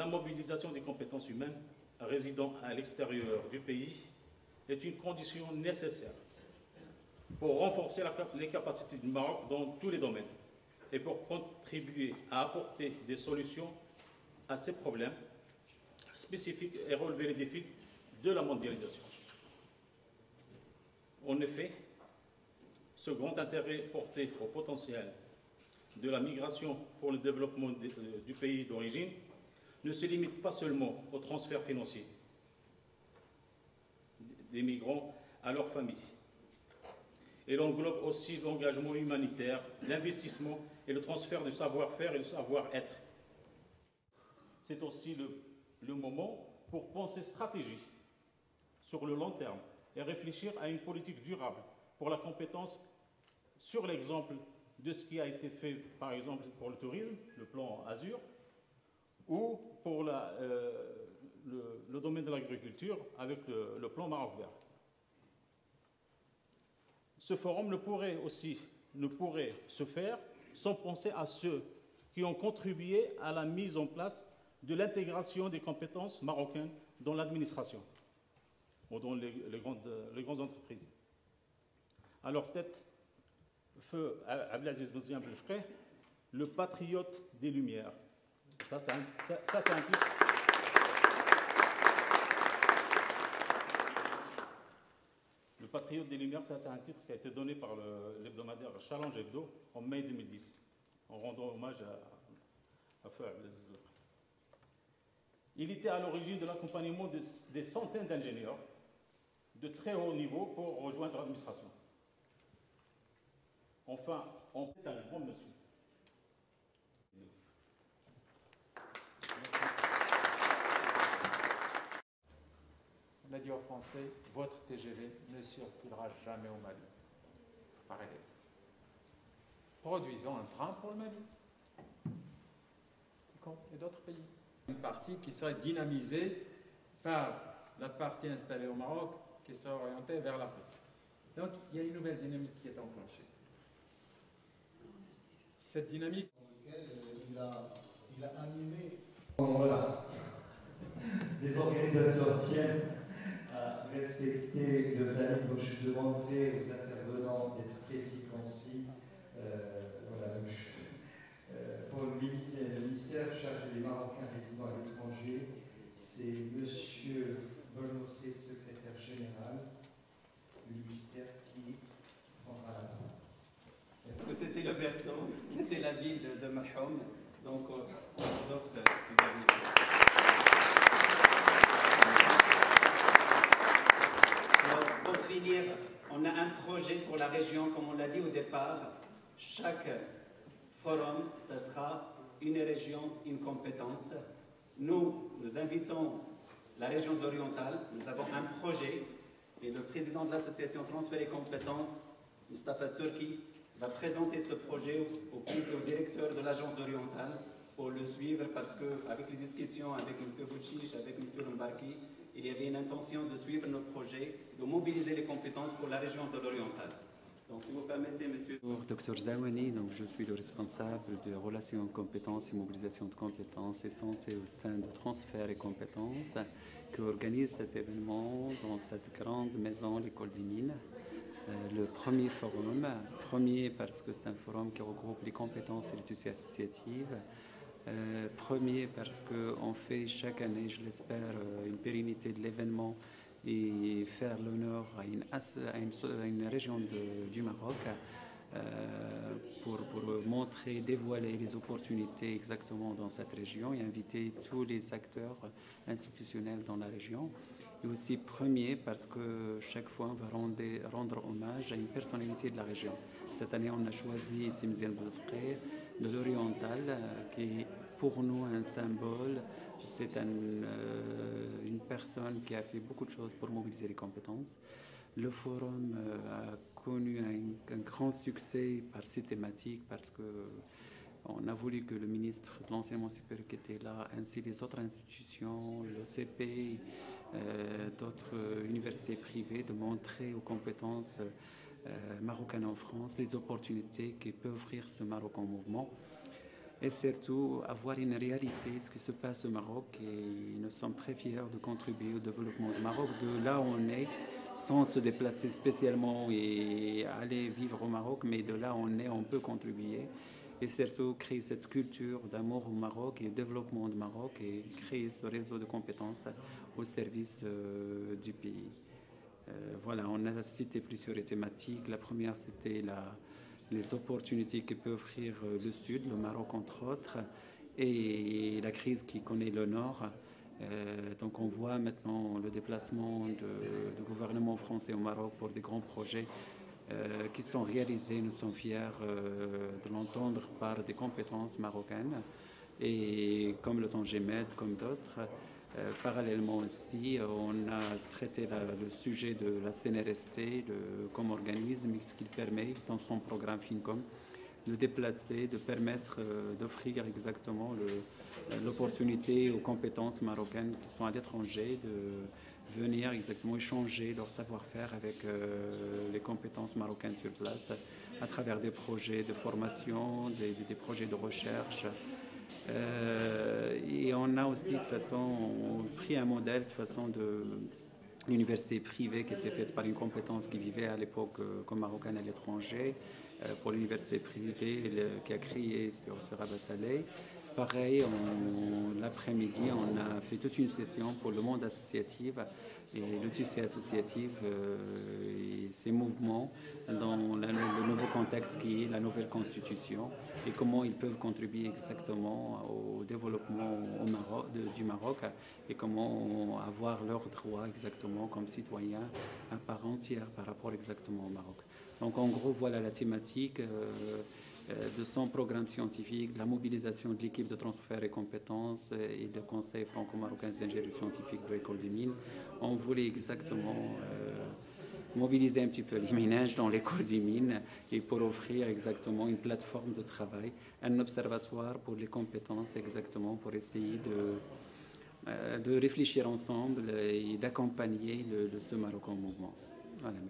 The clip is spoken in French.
la mobilisation des compétences humaines résidant à l'extérieur du pays est une condition nécessaire pour renforcer les capacités du Maroc dans tous les domaines et pour contribuer à apporter des solutions à ces problèmes spécifiques et relever les défis de la mondialisation. En effet, ce grand intérêt porté au potentiel de la migration pour le développement euh, du pays d'origine ne se limite pas seulement au transfert financier des migrants à leurs familles. Il englobe aussi l'engagement humanitaire, l'investissement et le transfert du savoir-faire et du savoir-être. C'est aussi le, le moment pour penser stratégie sur le long terme et réfléchir à une politique durable pour la compétence sur l'exemple de ce qui a été fait, par exemple, pour le tourisme, le plan Azur, ou pour euh, le, domaine de l'agriculture avec le, plan Maroc vert. Ce forum ne pourrait aussi ne pourrait se faire sans penser à ceux qui ont contribué à la mise en place de l'intégration des compétences marocaines dans l'administration ou dans les, grandes, entreprises. À leur tête, feu Abdelaziz Bozian Belfray, le patriote des Lumières. Ça, c'est un, titre. Le patriote des Lumières, ça, c'est un titre qui a été donné par l'hebdomadaire Challenge Hebdo en mai 2010, en rendant hommage à, à Feu. Il était à l'origine de l'accompagnement des centaines d'ingénieurs de très haut niveau pour rejoindre l'administration. Enfin, on c'est un grand monsieur. On a dit aux Français, votre TGV ne circulera jamais au Mali. Pareil. Produisons un train pour le Mali. Et d'autres pays. Une partie qui serait dynamisée par la partie installée au Maroc qui serait orientée vers l'Afrique. Donc il y a une nouvelle dynamique qui est enclenchée. Cette dynamique. Dans lequel euh, il a, il a animé. Voilà. Des organisateurs tiennent respecter le planning. Donc je demanderai aux intervenants d'être précis, concis. Euh, voilà, euh, pour le, ministère chargé des Marocains résidant à l'étranger, c'est Monsieur Bolossé, secrétaire général du ministère, qui prendra la parole. Parce que c'était le berceau, c'était la ville de, de donc on nous offre Pour finir, on a un projet pour la région, comme on l'a dit au départ. Chaque forum, ce sera une région, une compétence. Nous, nous invitons la région d'Oriental, nous avons un projet et le président de l'association Transfert et Compétences, Mustafa Turki, va présenter ce projet au, directeur de l'agence d'Oriental pour le suivre parce qu'avec les discussions avec M. Bouchich, avec M. Lombarki, il y avait une intention de suivre notre projet, de mobiliser les compétences pour la région de l'Oriental. Donc, si vous permettez, monsieur. Bonjour, docteur Zawani, donc je suis le responsable de relations compétences et mobilisation de compétences et santé au sein de Transfert et Compétences, qui organise cet événement dans cette grande maison, l'école des mines. Euh, le premier forum, premier parce que c'est un forum qui regroupe les compétences et les tissus associatifs. Euh, premier parce qu'on fait chaque année, je l'espère, euh, une pérennité de l'événement et faire l'honneur à une, région du Maroc euh, pour, montrer, dévoiler les opportunités exactement dans cette région et inviter tous les acteurs institutionnels dans la région. Et aussi premier parce que chaque fois on va rendre, hommage à une personnalité de la région. Cette année on a choisi Simzian Boufré de l'Oriental qui pour nous un symbole c'est euh, une personne qui a fait beaucoup de choses pour mobiliser les compétences. Le forum euh, a connu un, grand succès par ses thématiques parce que on a voulu que le ministre de l'enseignement supérieur qui était là, ainsi les autres institutions, le CP, euh, d'autres universités privées, de montrer aux compétences marocaines en France les opportunités que peut offrir ce Maroc en mouvement. Et surtout avoir une réalité de ce qui se passe au Maroc. Et nous sommes très fiers de contribuer au développement du Maroc, de là où on est, sans se déplacer spécialement et aller vivre au Maroc, mais de là où on est, on peut contribuer. Et surtout créer cette culture d'amour au Maroc et développement du Maroc et créer ce réseau de compétences au service euh, du pays. Euh, voilà, on a cité plusieurs thématiques. La première, c'était les opportunités que peut offrir euh, le Sud, le Maroc entre autres, et la crise qui connaît le Nord. Euh, donc on voit maintenant le déplacement du gouvernement français au Maroc pour des grands projets qui sont réalisés. Nous sommes fiers de l'entendre par des compétences marocaines. Et comme le temps Gémed, comme d'autres, euh, parallèlement aussi, on a traité le sujet de la CNRST comme organisme, ce qui permet, dans son programme FINCOM, de déplacer, de permettre euh, d'offrir exactement l'opportunité aux compétences marocaines qui sont à l'étranger de venir exactement échanger leur savoir-faire avec euh, les compétences marocaines sur place à travers des projets de formation, des projets de recherche, et on a aussi de façon pris un modèle de façon de l'université privée qui était faite par une compétence qui vivait à l'époque euh, comme marocaine à l'étranger euh, pour l'université privée qui a créé sur, sur Saleh. Pareil, l'après-midi, on a fait toute une session pour le monde associatif et le tissu associatif et ses mouvements dans le nouveau contexte qui est la nouvelle constitution et comment ils peuvent contribuer exactement au développement du Maroc et comment avoir leurs droits exactement comme citoyens à part entière par rapport exactement au Maroc. Donc en gros, voilà la thématique. Euh, euh, de son programme scientifique, la mobilisation de l'équipe de transfert et compétences et de conseil franco-marocain d'ingénierie scientifique de l'école des mines. On voulait exactement euh, mobiliser un petit peu les ménages dans l'école des mines et pour offrir exactement une plateforme de travail, un observatoire pour les compétences exactement pour essayer de, euh, de réfléchir ensemble et d'accompagner le, ce Maroc en mouvement. Voilà.